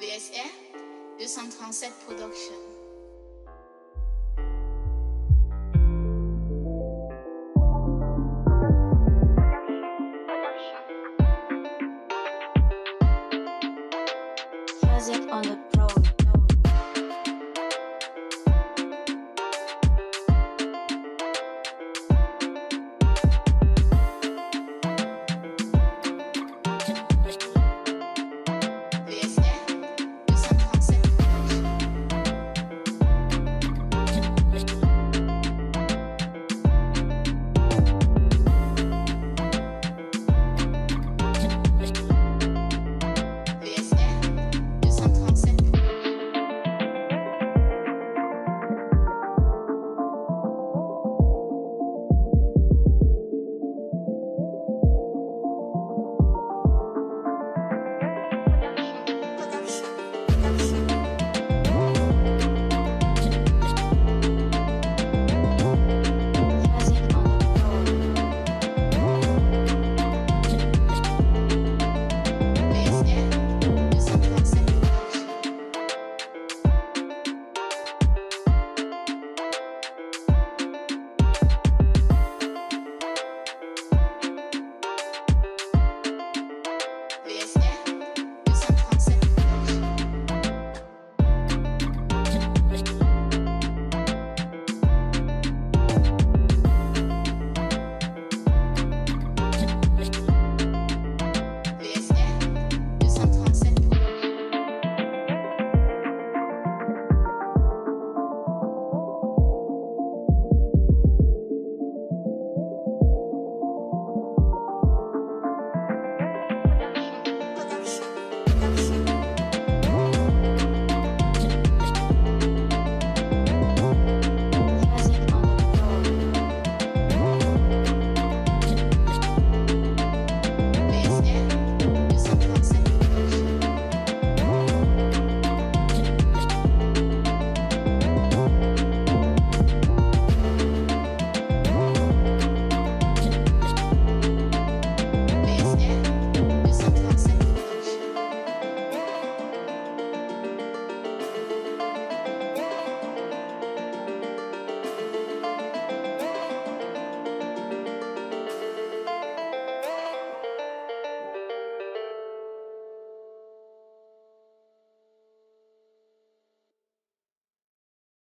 VSR 237 Production. Music on the